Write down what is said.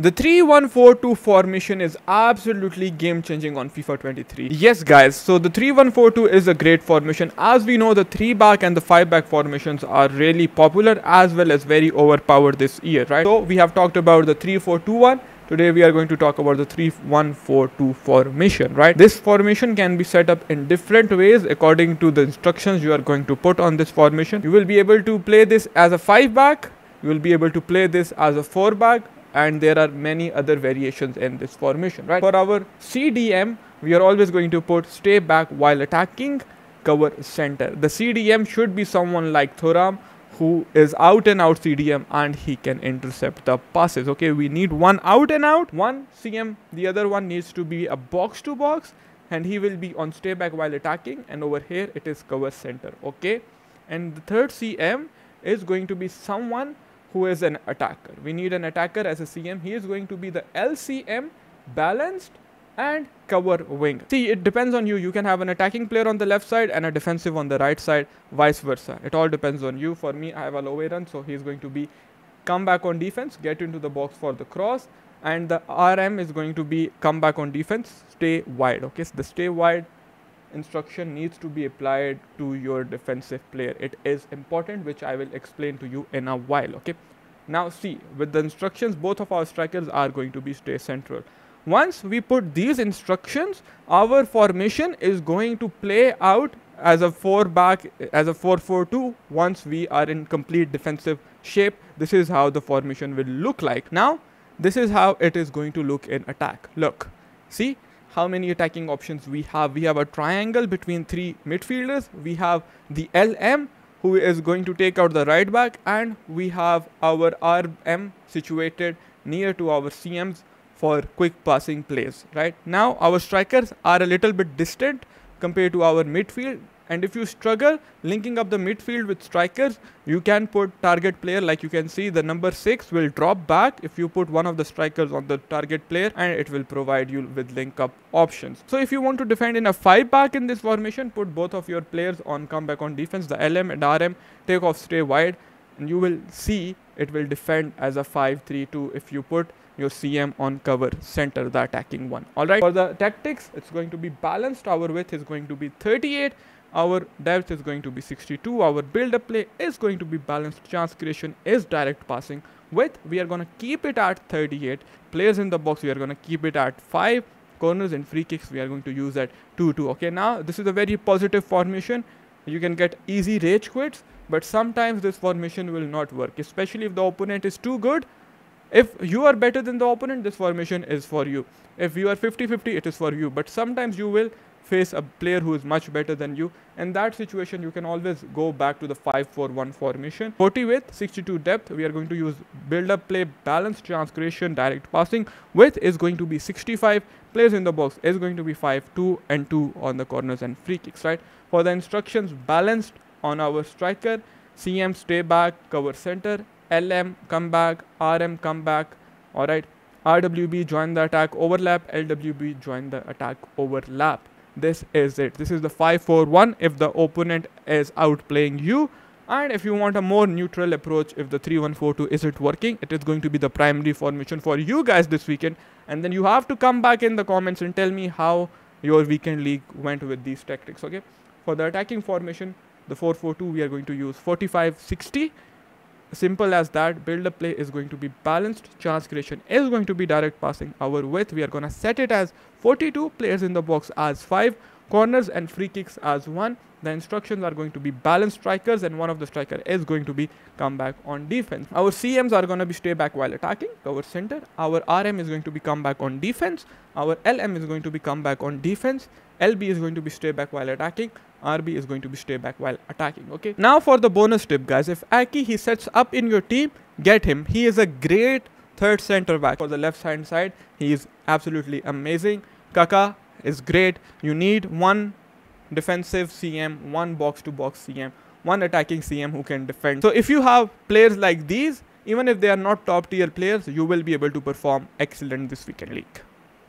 The 3-1-4-2 formation is absolutely game changing on FIFA 23. Yes guys, so the 3-1-4-2 is a great formation. As we know the 3 back and the 5 back formations are really popular as well as very overpowered this year, right? So we have talked about the 3-4-2-1. Today we are going to talk about the 3-1-4-2 formation, right? This formation can be set up in different ways according to the instructions you are going to put on this formation. You will be able to play this as a 5 back, you will be able to play this as a 4 back and there are many other variations in this formation right? For our cdm we are always going to put stay back while attacking cover center. The cdm should be someone like thuram who is out and out cdm and he can intercept the passes okay? We need one out and out one cm the other one needs to be a box to box and he will be on stay back while attacking and over here it is cover center okay? And the third cm is going to be someone who is an attacker. We need an attacker as a CM. He is going to be the LCM balanced and cover wing. See, it depends on you. You can have an attacking player on the left side and a defensive on the right side, vice versa. It all depends on you. For me, I have a low run, so he's going to be come back on defense, get into the box for the cross, and the RM is going to be come back on defense, stay wide. Okay, so the stay wide instruction needs to be applied to your defensive player. It is important, which I will explain to you in a while. Okay. Now see, with the instructions, both of our strikers are going to be stay central. Once we put these instructions, our formation is going to play out as a 4 back, as a 4-4-2 once we are in complete defensive shape. This is how the formation will look like. Now, this is how it is going to look in attack. Look, see, how many attacking options we have. We have a triangle between three midfielders. We have the LM who is going to take out the right back and we have our RM situated near to our CMs for quick passing plays, right? Now our strikers are a little bit distant compared to our midfield and if you struggle linking up the midfield with strikers, you can put target player like you can see the number 6 will drop back if you put one of the strikers on the target player and it will provide you with link up options. So if you want to defend in a 5 back in this formation, put both of your players on comeback on defense, the LM and RM take off stay wide and you will see it will defend as a 5-3-2 if you put your CM on cover center the attacking one. Alright for the tactics it's going to be balanced. Our width is going to be 38 our depth is going to be 62 our build up play is going to be balanced. Chance creation is direct passing. Width we are going to keep it at 38 players in the box we are going to keep it at 5 corners and free kicks we are going to use at 2 2 okay now this is a very positive formation. You can get easy rage quits but sometimes this formation will not work especially if the opponent is too good if you are better than the opponent this formation is for you if you are 50 50 it is for you but sometimes you will face a player who is much better than you. In that situation, you can always go back to the 5-4-1 formation. 40 width, 62 depth. We are going to use build-up play, balance, chance creation, direct passing. Width is going to be 65. Players in the box is going to be 5, 2 and 2 on the corners and free kicks, right? For the instructions, balanced on our striker. CM stay back, cover center. LM come back, RM come back. Alright. RWB join the attack overlap. LWB join the attack overlap this is it this is the 5-4-1 if the opponent is outplaying you and if you want a more neutral approach if the 3-1-4-2 isn't working it is going to be the primary formation for you guys this weekend and then you have to come back in the comments and tell me how your weekend league went with these tactics okay for the attacking formation the 4-4-2 we are going to use 45-60 simple as that build up play is going to be balanced. Chance creation is going to be direct passing our width. We are going to set it as 42 players in the box as 5 corners and free kicks as 1 the instructions are going to be balanced strikers and one of the striker is going to be come back on defense our cms are going to be stay back while attacking cover center our rm is going to be come back on defense our lm is going to be come back on defense lb is going to be stay back while attacking RB is going to be stay back while attacking. Okay. Now for the bonus tip, guys. If Aké he sets up in your team, get him. He is a great third center back for the left hand side. He is absolutely amazing. Kaka is great. You need one defensive CM, one box to box CM, one attacking CM who can defend. So if you have players like these, even if they are not top tier players, you will be able to perform excellent this weekend league.